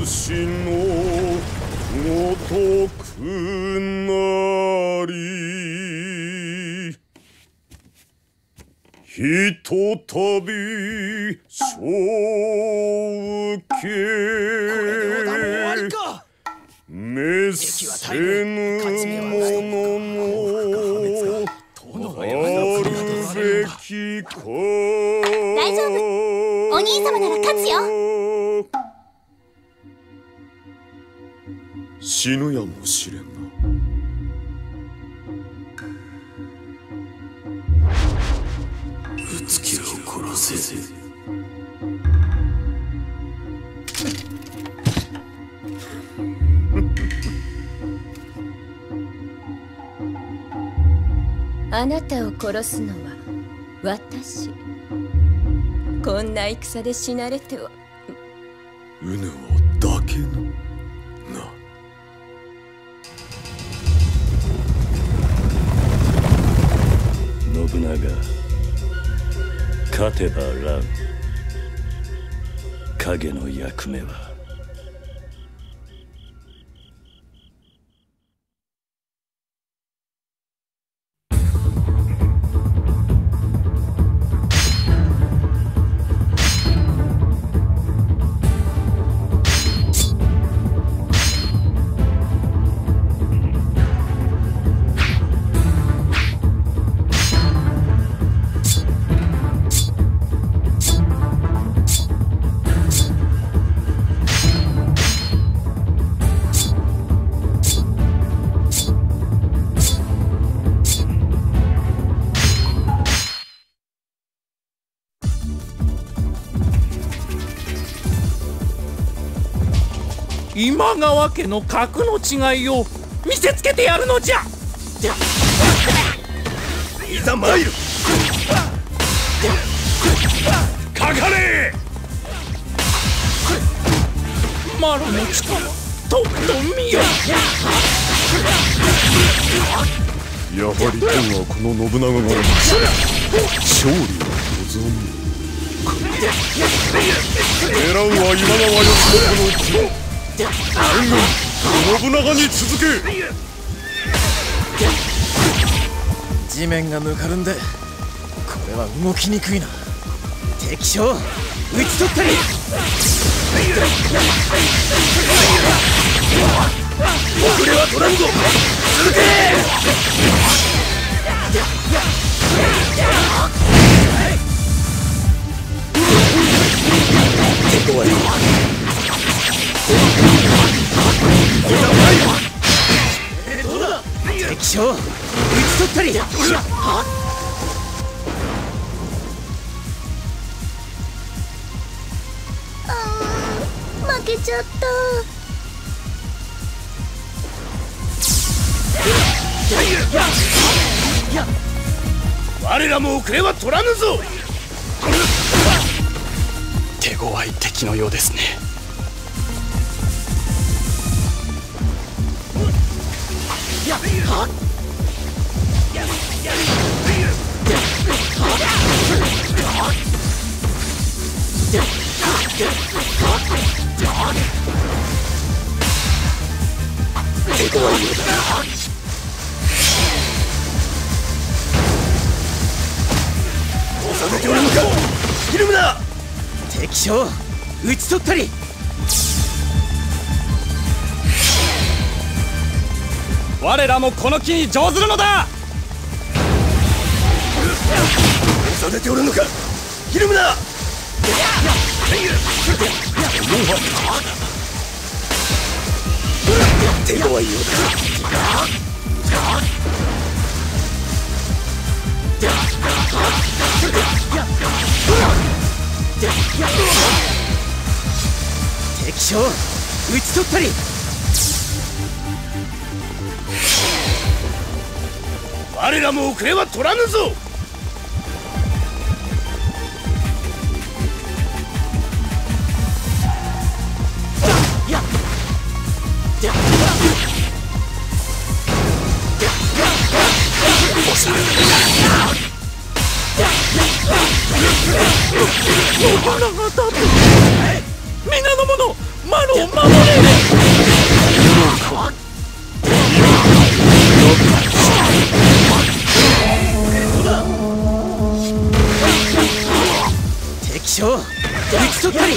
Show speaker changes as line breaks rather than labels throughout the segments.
幻のごとくなりひとたび正受めせぬもののあるべきか
大丈夫お兄様なら勝つよ。
死ぬやもしれんな。
うつきを殺せ
あなたを殺すのは私。こんな戦で死なれては。
うぬをだけの
信長。勝てば乱。影の役目は。
今川家の格の違いを見せつけてやるのじゃ。
いざ参る。かかれ
マロの力とっと見よ
やはり天はこの信長が勝利を望む。狙うは今川義元の黒信長に続け
地面がぬかるんでこれは動きにくいな。敵将討ち取ったり
遅れは取らんぞ。続け！手強い
敵将討ち取った。り
あー負けちゃった。
我らも遅れは取らぬぞ
手強い敵のようですね敵将討ち取ったり。
我らもこの木に乗ずるのだ。
収めておるのか。ひるむな。手強いようだ
敵将討ち取ったり
我らも遅れは取らぬぞ。
みんなのものマロを守れ。
敵将討ち取ったり。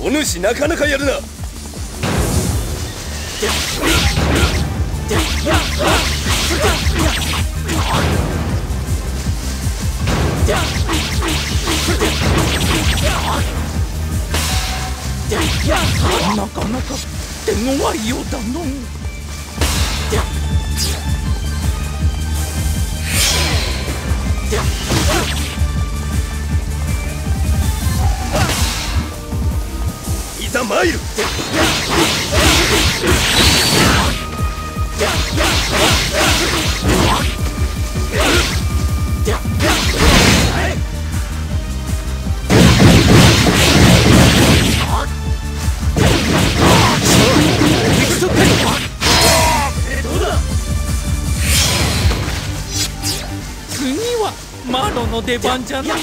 お主なかなかやるな。
なかなか手強いようだの。
いざ参る。
討ち取ったり
次はマロの出番じゃな。お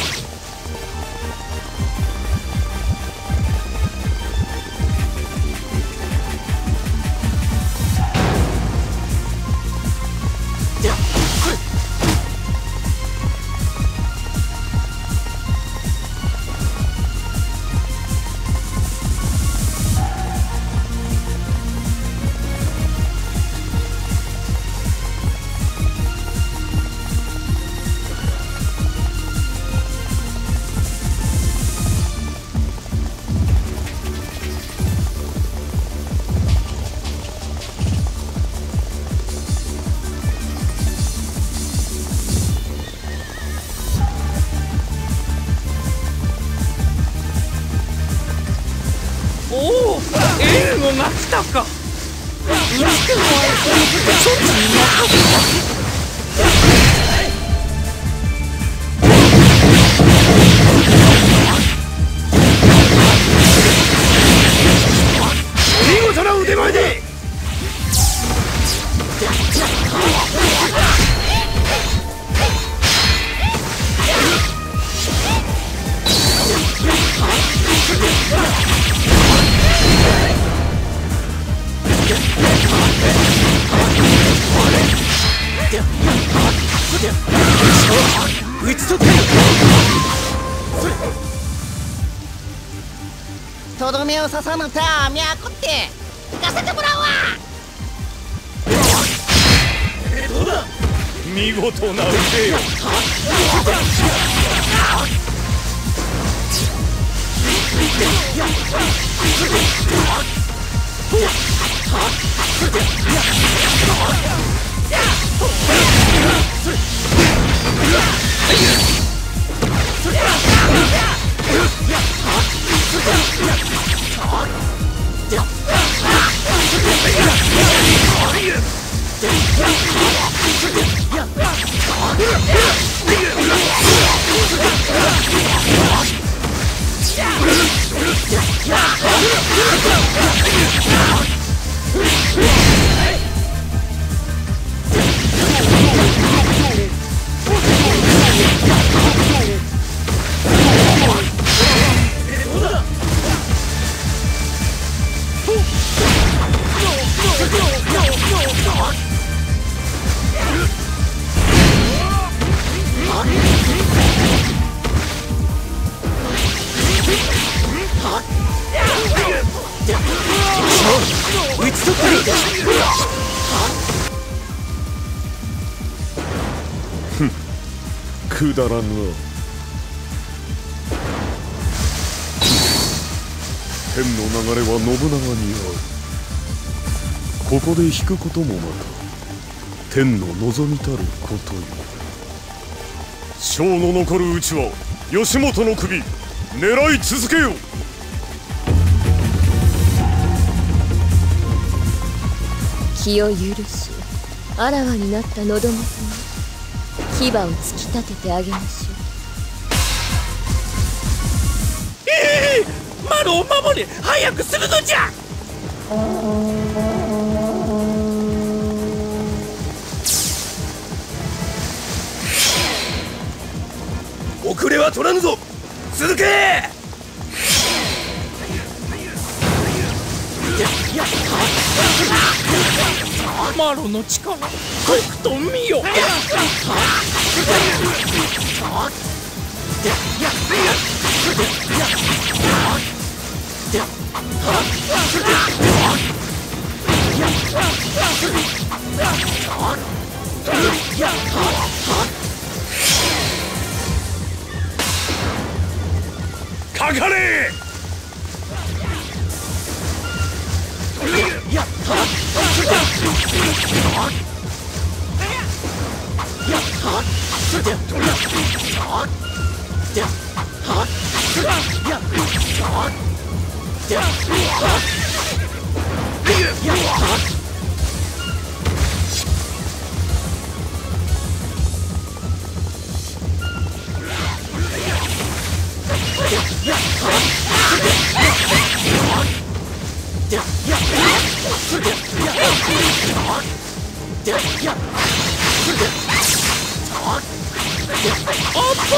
とどめを刺さぬた脈って。行かせてもらうわ。どうだ？
見事な腕よ。
討
くだらぬ。わ天の流れは信長にある。ここで引くこともまた天の望みたることよ。将の残るうちは義元の首狙い続けよ。
気を許しあらわになった喉元に牙を突き立ててあげましょう。
ええー、マロを守れ早くするのじゃ。
遅れは取らぬぞ。続け。
ややマロの力とくと見よ。
かかれ！
あ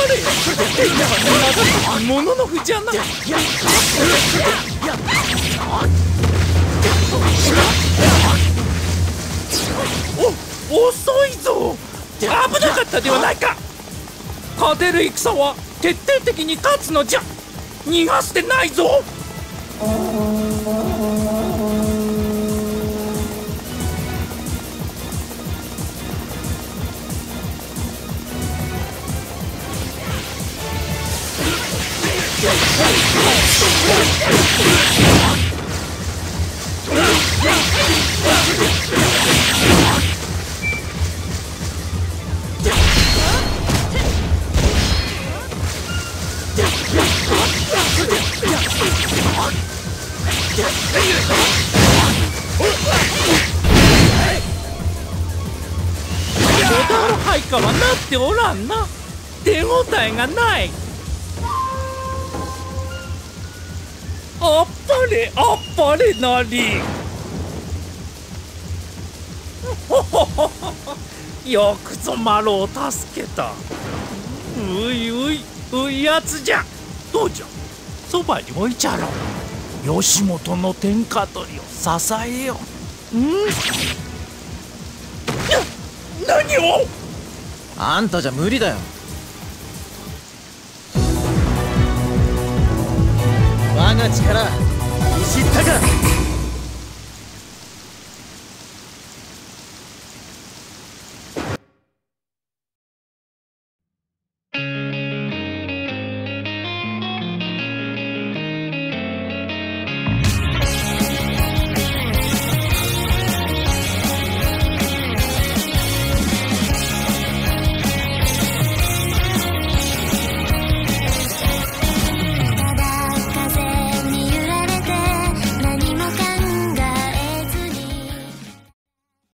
れもののふじゃな。お遅いぞ危なかったではないか勝てる戦は徹底的に勝つのじゃ逃がしてないぞ小田原配下はなっておらんな手応えがないあっぱれあっぱれなりほほほほよく。ぞマロを助けたういういういやつじゃどうじゃそばに置いちゃろう吉本の天下取りを支えよう。ん。何を？
あんたじゃ無理だよ。我が力いじったか